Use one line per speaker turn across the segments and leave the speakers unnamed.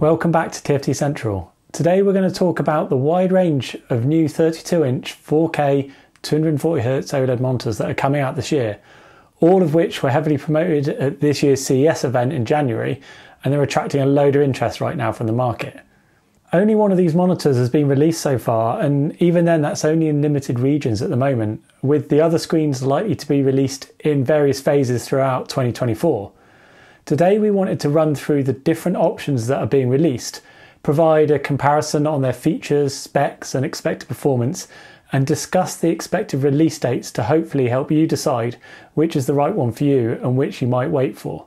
Welcome back to TFT Central. Today we're going to talk about the wide range of new 32 inch 4K 240Hz OLED monitors that are coming out this year, all of which were heavily promoted at this year's CES event in January, and they're attracting a load of interest right now from the market. Only one of these monitors has been released so far, and even then, that's only in limited regions at the moment, with the other screens likely to be released in various phases throughout 2024. Today, we wanted to run through the different options that are being released, provide a comparison on their features, specs, and expected performance, and discuss the expected release dates to hopefully help you decide which is the right one for you and which you might wait for.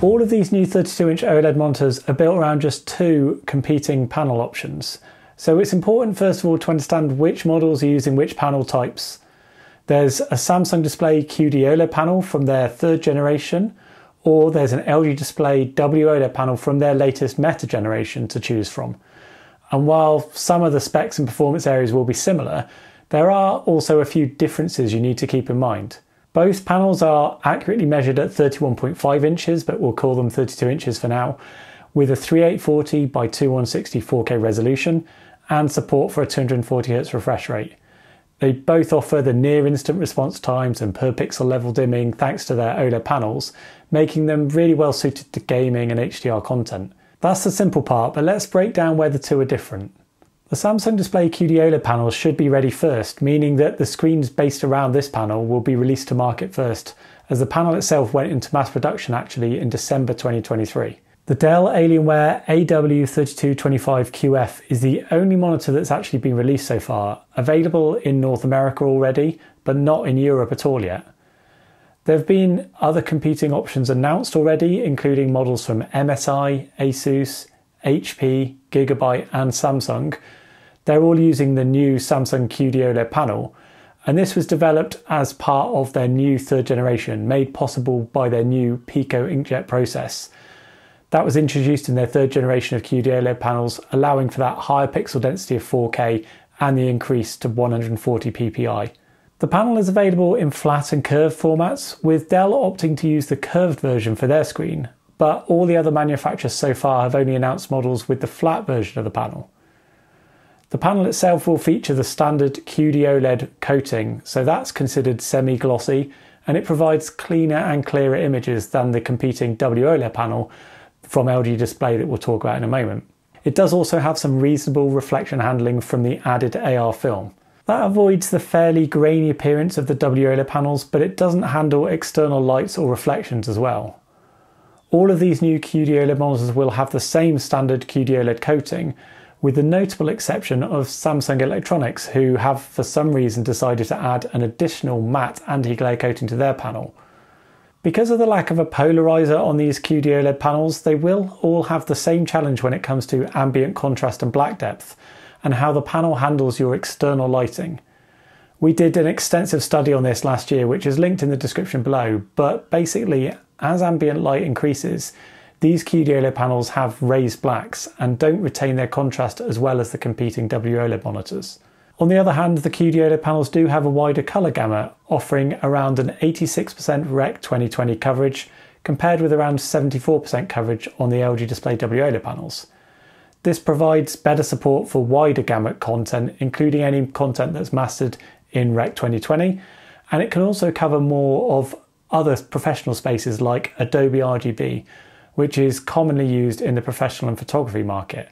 All of these new 32 inch OLED monitors are built around just two competing panel options. So it's important, first of all, to understand which models are using which panel types. There's a Samsung Display QD OLED panel from their third generation, or there's an LG Display WOLED panel from their latest Meta generation to choose from. And while some of the specs and performance areas will be similar, there are also a few differences you need to keep in mind. Both panels are accurately measured at 31.5 inches, but we'll call them 32 inches for now, with a 3840 by 2160 4K resolution and support for a 240Hz refresh rate. They both offer the near instant response times and per pixel level dimming thanks to their OLED panels, making them really well suited to gaming and HDR content. That's the simple part, but let's break down where the two are different. The Samsung Display QD OLED panels should be ready first, meaning that the screens based around this panel will be released to market first, as the panel itself went into mass production actually in December 2023. The Dell Alienware AW3225QF is the only monitor that's actually been released so far, available in North America already, but not in Europe at all yet. There have been other competing options announced already, including models from MSI, Asus, HP, Gigabyte, and Samsung. They're all using the new Samsung QD OLED panel, and this was developed as part of their new third generation, made possible by their new Pico inkjet process that was introduced in their third generation of QD OLED panels, allowing for that higher pixel density of 4K and the increase to 140 ppi. The panel is available in flat and curved formats, with Dell opting to use the curved version for their screen, but all the other manufacturers so far have only announced models with the flat version of the panel. The panel itself will feature the standard QD OLED coating, so that's considered semi glossy and it provides cleaner and clearer images than the competing WOLED panel, from LG Display that we'll talk about in a moment. It does also have some reasonable reflection handling from the added AR film. That avoids the fairly grainy appearance of the WOLED panels, but it doesn't handle external lights or reflections as well. All of these new QD OLED monitors will have the same standard QD OLED coating, with the notable exception of Samsung Electronics, who have for some reason decided to add an additional matte anti-glare coating to their panel. Because of the lack of a polarizer on these QD OLED panels, they will all have the same challenge when it comes to ambient contrast and black depth, and how the panel handles your external lighting. We did an extensive study on this last year, which is linked in the description below, but basically, as ambient light increases, these QD OLED panels have raised blacks and don't retain their contrast as well as the competing WOLED monitors. On the other hand, the QD OLED panels do have a wider colour gamut, offering around an 86% Rec 2020 coverage, compared with around 74% coverage on the LG Display WOLED panels. This provides better support for wider gamut content, including any content that's mastered in Rec 2020, and it can also cover more of other professional spaces like Adobe RGB, which is commonly used in the professional and photography market.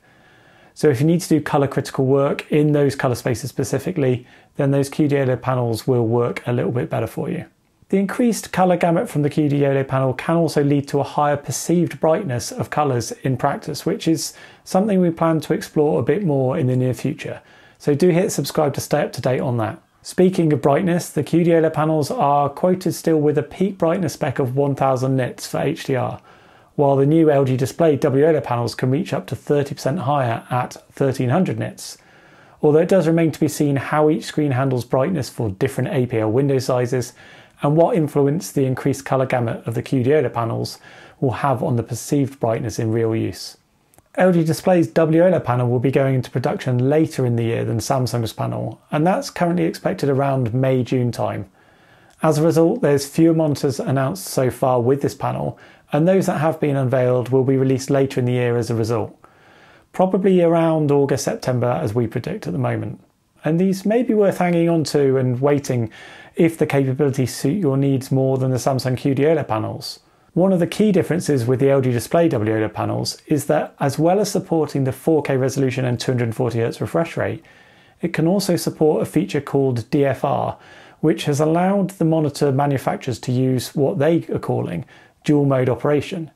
So if you need to do color critical work in those color spaces specifically, then those QD panels will work a little bit better for you. The increased color gamut from the QD panel can also lead to a higher perceived brightness of colors in practice, which is something we plan to explore a bit more in the near future. So do hit subscribe to stay up to date on that. Speaking of brightness, the QD panels are quoted still with a peak brightness spec of 1000 nits for HDR, while the new LG Display WOLED panels can reach up to 30% higher at 1300 nits. Although it does remain to be seen how each screen handles brightness for different APL window sizes and what influence the increased colour gamut of the QDOLED panels will have on the perceived brightness in real use. LG Display's WOLED panel will be going into production later in the year than Samsung's panel, and that's currently expected around May June time. As a result, there's fewer monitors announced so far with this panel, and those that have been unveiled will be released later in the year as a result. Probably around August, September, as we predict at the moment. And these may be worth hanging on to and waiting if the capabilities suit your needs more than the Samsung QD OLED panels. One of the key differences with the LG Display WOLED panels is that as well as supporting the 4K resolution and 240Hz refresh rate, it can also support a feature called DFR, which has allowed the monitor manufacturers to use what they are calling dual mode operation.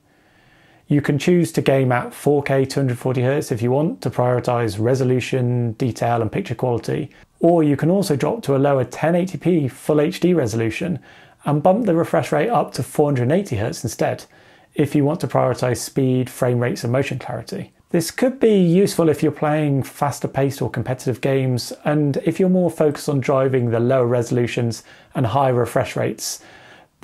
You can choose to game at 4K 240Hz if you want to prioritize resolution, detail, and picture quality, or you can also drop to a lower 1080p Full HD resolution and bump the refresh rate up to 480Hz instead, if you want to prioritize speed, frame rates, and motion clarity. This could be useful if you're playing faster paced or competitive games, and if you're more focused on driving the lower resolutions and higher refresh rates.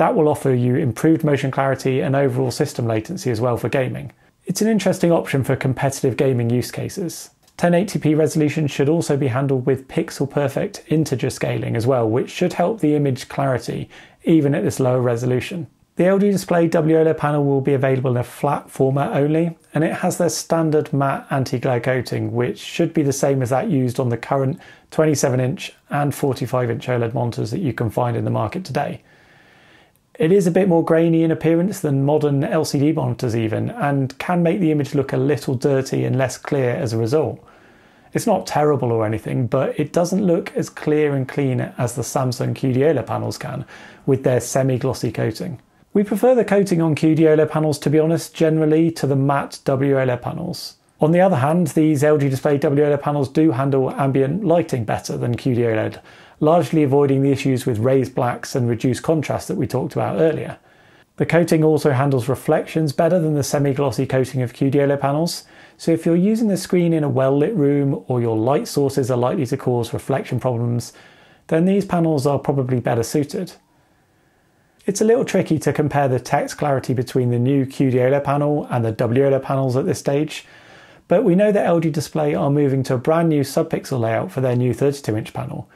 That will offer you improved motion clarity and overall system latency as well for gaming. It's an interesting option for competitive gaming use cases. 1080p resolution should also be handled with pixel perfect integer scaling as well, which should help the image clarity even at this lower resolution. The LG Display WOLED panel will be available in a flat format only, and it has their standard matte anti-glare coating, which should be the same as that used on the current 27-inch and 45-inch OLED monitors that you can find in the market today. It is a bit more grainy in appearance than modern LCD monitors even, and can make the image look a little dirty and less clear as a result. It's not terrible or anything, but it doesn't look as clear and clean as the Samsung QD OLED panels can, with their semi-glossy coating. We prefer the coating on QD OLED panels, to be honest, generally to the matte WOLED panels. On the other hand, these LG Display WOLED panels do handle ambient lighting better than QD OLED, largely avoiding the issues with raised blacks and reduced contrast that we talked about earlier. The coating also handles reflections better than the semi-glossy coating of QDOLED panels, so if you're using the screen in a well-lit room or your light sources are likely to cause reflection problems, then these panels are probably better suited. It's a little tricky to compare the text clarity between the new QD OLED panel and the WOLED panels at this stage, but we know that LG Display are moving to a brand new subpixel layout for their new 32 inch panel,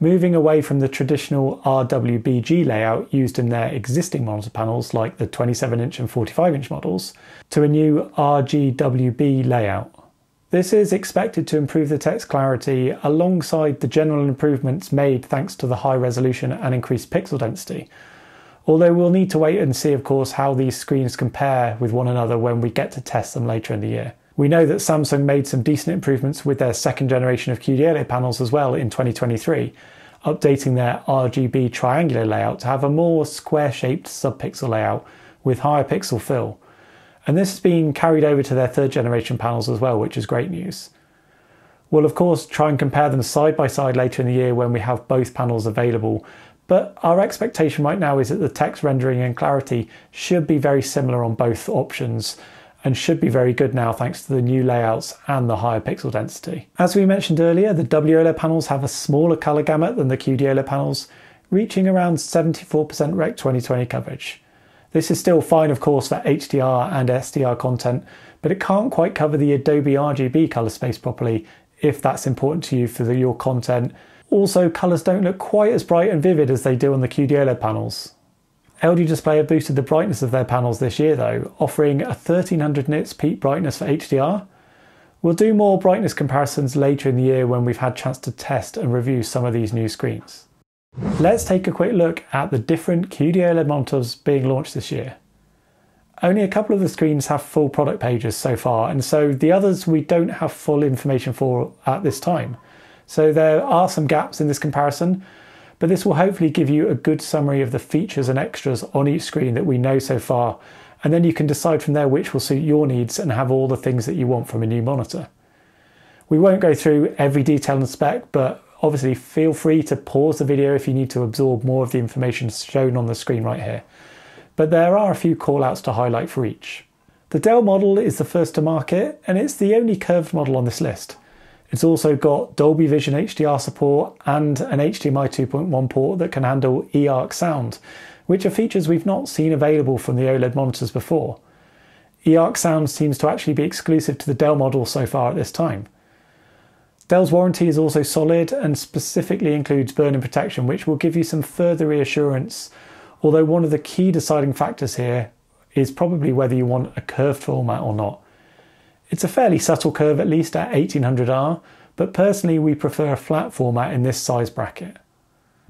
moving away from the traditional RWBG layout used in their existing monitor panels like the 27 inch and 45 inch models, to a new RGWB layout. This is expected to improve the text clarity alongside the general improvements made thanks to the high resolution and increased pixel density Although we'll need to wait and see, of course, how these screens compare with one another when we get to test them later in the year. We know that Samsung made some decent improvements with their second generation of QD panels as well in 2023, updating their RGB triangular layout to have a more square shaped subpixel layout with higher pixel fill. And this has been carried over to their third generation panels as well, which is great news. We'll, of course, try and compare them side by side later in the year when we have both panels available but our expectation right now is that the text rendering and clarity should be very similar on both options and should be very good now thanks to the new layouts and the higher pixel density. As we mentioned earlier, the WOLED panels have a smaller colour gamut than the QD OLED panels, reaching around 74% Rec 2020 coverage. This is still fine, of course, for HDR and SDR content, but it can't quite cover the Adobe RGB colour space properly if that's important to you for your content also, colours don't look quite as bright and vivid as they do on the QD OLED panels. LG Display have boosted the brightness of their panels this year though, offering a 1300 nits peak brightness for HDR. We'll do more brightness comparisons later in the year when we've had a chance to test and review some of these new screens. Let's take a quick look at the different QD OLED monitors being launched this year. Only a couple of the screens have full product pages so far, and so the others we don't have full information for at this time. So there are some gaps in this comparison, but this will hopefully give you a good summary of the features and extras on each screen that we know so far, and then you can decide from there which will suit your needs and have all the things that you want from a new monitor. We won't go through every detail and spec, but obviously feel free to pause the video if you need to absorb more of the information shown on the screen right here. But there are a few callouts to highlight for each. The Dell model is the first to market, and it's the only curved model on this list. It's also got Dolby Vision HDR support and an HDMI 2.1 port that can handle eARC sound, which are features we've not seen available from the OLED monitors before. eARC sound seems to actually be exclusive to the Dell model so far at this time. Dell's warranty is also solid and specifically includes burn-in protection, which will give you some further reassurance. Although one of the key deciding factors here is probably whether you want a curved format or not. It's a fairly subtle curve, at least at 1800R, but personally we prefer a flat format in this size bracket.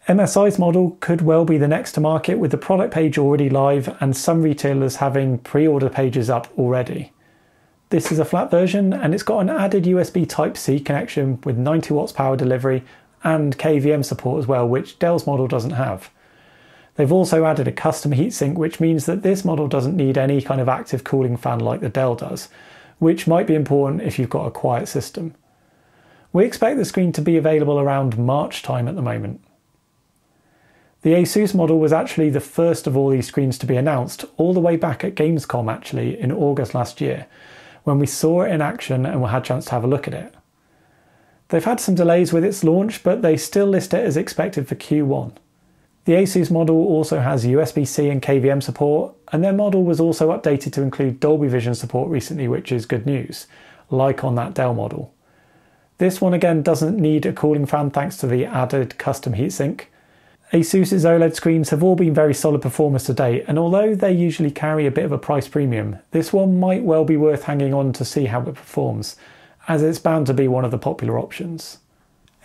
MSI's model could well be the next to market with the product page already live and some retailers having pre-order pages up already. This is a flat version and it's got an added USB Type-C connection with 90 watts power delivery and KVM support as well, which Dell's model doesn't have. They've also added a custom heatsink, which means that this model doesn't need any kind of active cooling fan like the Dell does, which might be important if you've got a quiet system. We expect the screen to be available around March time at the moment. The Asus model was actually the first of all these screens to be announced, all the way back at Gamescom actually in August last year, when we saw it in action and we had a chance to have a look at it. They've had some delays with its launch, but they still list it as expected for Q1. The Asus model also has USB-C and KVM support, and their model was also updated to include Dolby Vision support recently, which is good news, like on that Dell model. This one again doesn't need a cooling fan thanks to the added custom heatsink. Asus's OLED screens have all been very solid performers to date, and although they usually carry a bit of a price premium, this one might well be worth hanging on to see how it performs, as it's bound to be one of the popular options.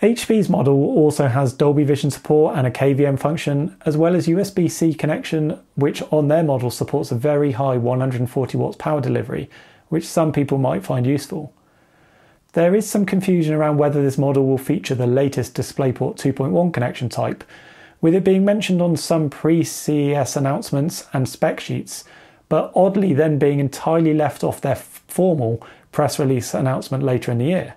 HP's model also has Dolby Vision support and a KVM function, as well as USB C connection, which on their model supports a very high 140 watts power delivery, which some people might find useful. There is some confusion around whether this model will feature the latest DisplayPort 2.1 connection type, with it being mentioned on some pre CES announcements and spec sheets, but oddly then being entirely left off their formal press release announcement later in the year.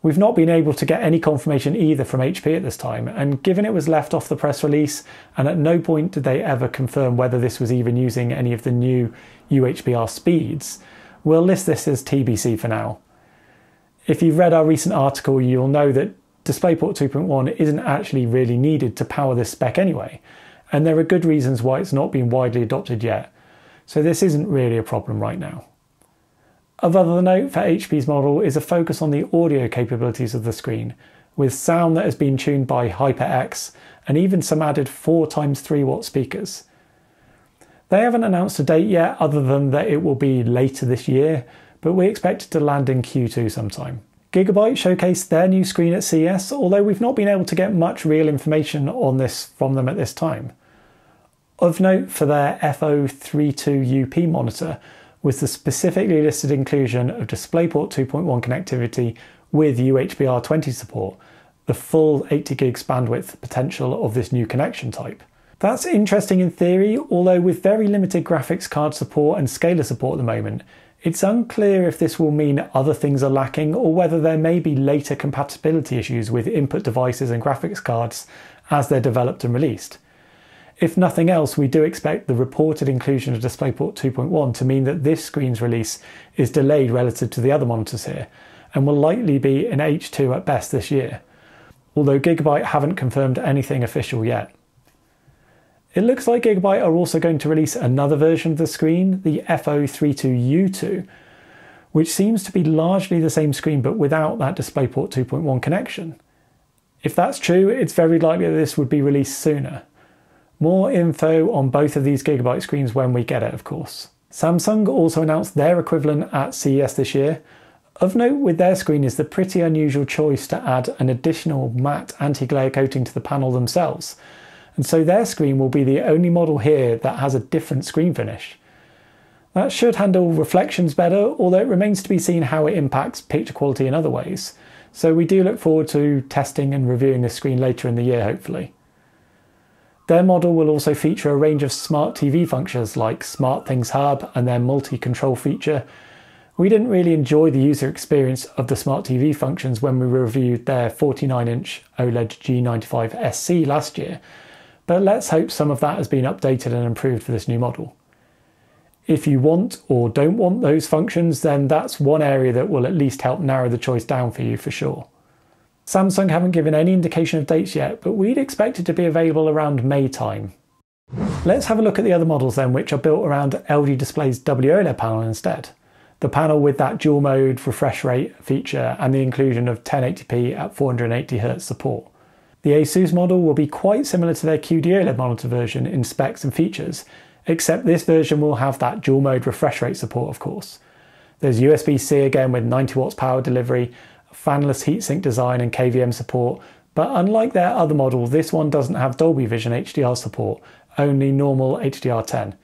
We've not been able to get any confirmation either from HP at this time, and given it was left off the press release, and at no point did they ever confirm whether this was even using any of the new UHBR speeds, we'll list this as TBC for now. If you've read our recent article, you'll know that DisplayPort 2.1 isn't actually really needed to power this spec anyway, and there are good reasons why it's not been widely adopted yet, so this isn't really a problem right now. Of other note for HP's model is a focus on the audio capabilities of the screen, with sound that has been tuned by HyperX and even some added 4x3 watt speakers. They haven't announced a date yet other than that it will be later this year, but we expect it to land in Q2 sometime. Gigabyte showcased their new screen at CES, although we've not been able to get much real information on this from them at this time. Of note for their FO32UP monitor was the specifically listed inclusion of DisplayPort 2.1 connectivity with UHBR20 support, the full 80 gigs bandwidth potential of this new connection type. That's interesting in theory, although with very limited graphics card support and scaler support at the moment, it's unclear if this will mean other things are lacking or whether there may be later compatibility issues with input devices and graphics cards as they're developed and released. If nothing else, we do expect the reported inclusion of DisplayPort 2.1 to mean that this screen's release is delayed relative to the other monitors here and will likely be in H2 at best this year, although Gigabyte haven't confirmed anything official yet. It looks like Gigabyte are also going to release another version of the screen, the FO32U2, which seems to be largely the same screen but without that DisplayPort 2.1 connection. If that's true, it's very likely that this would be released sooner. More info on both of these Gigabyte screens when we get it, of course. Samsung also announced their equivalent at CES this year. Of note with their screen is the pretty unusual choice to add an additional matte anti-glare coating to the panel themselves, and so their screen will be the only model here that has a different screen finish. That should handle reflections better, although it remains to be seen how it impacts picture quality in other ways. So we do look forward to testing and reviewing this screen later in the year, hopefully. Their model will also feature a range of smart TV functions like SmartThings Hub and their multi-control feature. We didn't really enjoy the user experience of the smart TV functions when we reviewed their 49-inch OLED G95 SC last year, but let's hope some of that has been updated and improved for this new model. If you want or don't want those functions, then that's one area that will at least help narrow the choice down for you for sure. Samsung haven't given any indication of dates yet, but we'd expect it to be available around May time. Let's have a look at the other models then, which are built around LG Display's WOLED panel instead. the panel with that dual mode refresh rate feature and the inclusion of 1080p at 480Hz support. The Asus model will be quite similar to their QD-OLED monitor version in specs and features, except this version will have that dual mode refresh rate support, of course. There's USB C again with 90 watts power delivery, fanless heatsink design, and KVM support. But unlike their other model, this one doesn't have Dolby Vision HDR support, only normal HDR10.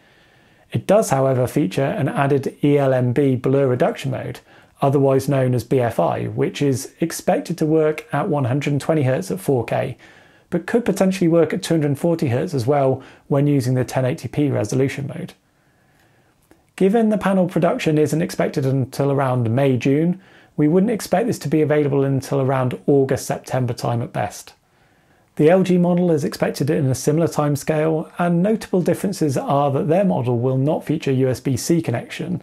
It does, however, feature an added ELMB blur reduction mode, otherwise known as BFI, which is expected to work at 120Hz at 4K, but could potentially work at 240Hz as well when using the 1080p resolution mode. Given the panel production isn't expected until around May June, we wouldn't expect this to be available until around August September time at best. The LG model is expected in a similar timescale, and notable differences are that their model will not feature USB C connection,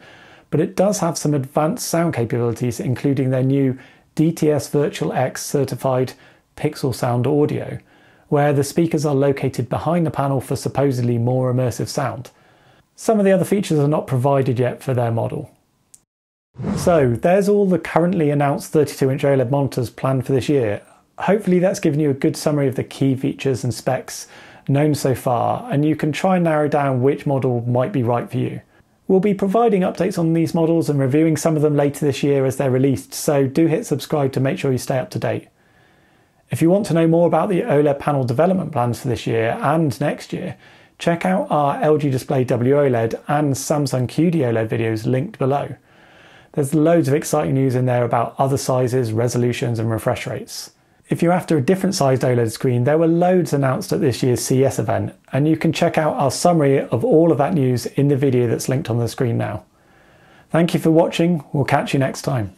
but it does have some advanced sound capabilities, including their new DTS Virtual X certified Pixel Sound audio, where the speakers are located behind the panel for supposedly more immersive sound. Some of the other features are not provided yet for their model. So, there's all the currently announced 32 inch OLED monitors planned for this year, hopefully that's given you a good summary of the key features and specs known so far, and you can try and narrow down which model might be right for you. We'll be providing updates on these models and reviewing some of them later this year as they're released, so do hit subscribe to make sure you stay up to date. If you want to know more about the OLED panel development plans for this year and next year, check out our LG Display WOLED and Samsung QD OLED videos linked below. There's loads of exciting news in there about other sizes, resolutions, and refresh rates. If you're after a different sized OLED screen, there were loads announced at this year's CES event, and you can check out our summary of all of that news in the video that's linked on the screen now. Thank you for watching, we'll catch you next time.